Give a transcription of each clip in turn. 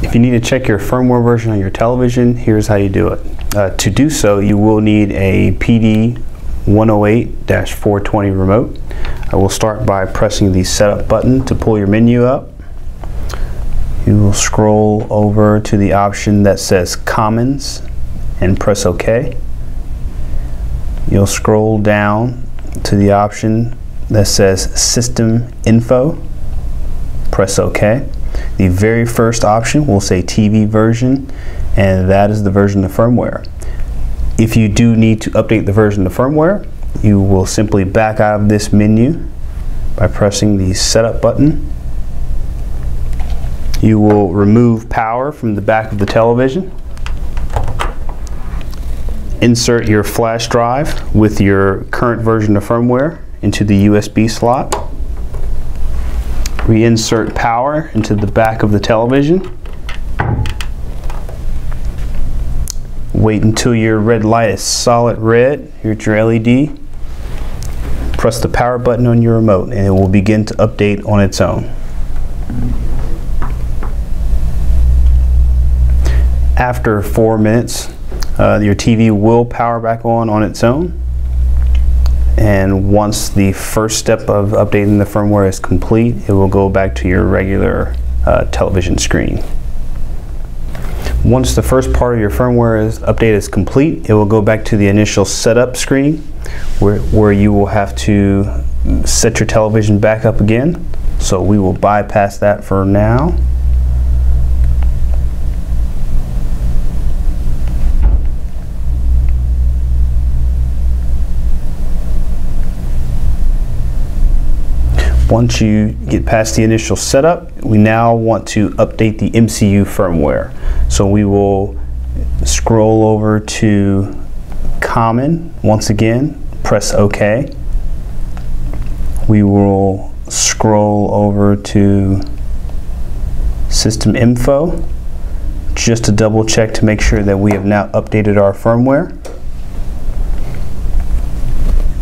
If you need to check your firmware version on your television, here's how you do it. Uh, to do so, you will need a PD 108-420 remote. I will start by pressing the setup button to pull your menu up. You will scroll over to the option that says Commons and press OK. You'll scroll down to the option that says System Info. Press OK. The very first option will say TV version, and that is the version of firmware. If you do need to update the version of firmware, you will simply back out of this menu by pressing the setup button. You will remove power from the back of the television. Insert your flash drive with your current version of firmware into the USB slot. Reinsert power into the back of the television. Wait until your red light is solid red, here's your LED. Press the power button on your remote and it will begin to update on its own. After four minutes, uh, your TV will power back on on its own. And once the first step of updating the firmware is complete, it will go back to your regular uh, television screen. Once the first part of your firmware is, update is complete, it will go back to the initial setup screen where, where you will have to set your television back up again. So we will bypass that for now. Once you get past the initial setup, we now want to update the MCU firmware. So we will scroll over to Common once again, press OK. We will scroll over to System Info just to double check to make sure that we have now updated our firmware.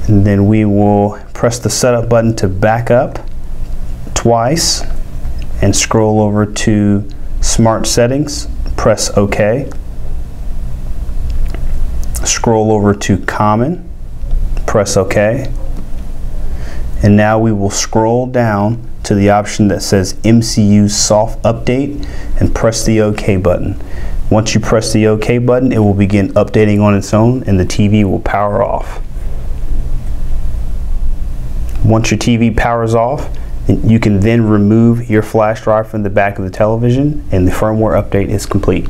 And then we will press the setup button to back up twice and scroll over to smart settings press OK. Scroll over to common press OK. And now we will scroll down to the option that says MCU soft update and press the OK button. Once you press the OK button it will begin updating on its own and the TV will power off. Once your TV powers off, you can then remove your flash drive from the back of the television and the firmware update is complete.